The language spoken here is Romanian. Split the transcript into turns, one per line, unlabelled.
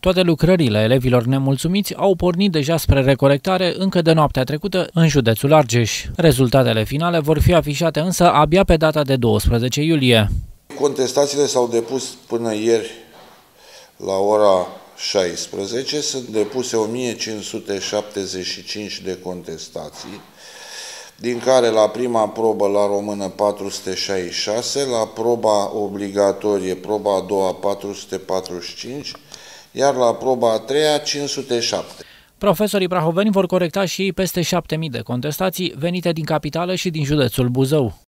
Toate lucrările elevilor nemulțumiți au pornit deja spre recolectare încă de noaptea trecută în județul Argeș. Rezultatele finale vor fi afișate însă abia pe data de 12 iulie.
Contestațiile s-au depus până ieri la ora 16. Sunt depuse 1575 de contestații, din care la prima probă la română 466, la proba obligatorie, proba a doua 445, iar la proba a treia 507.
Profesorii prahoveni vor corecta și peste 7.000 de contestații venite din capitală și din județul Buzău.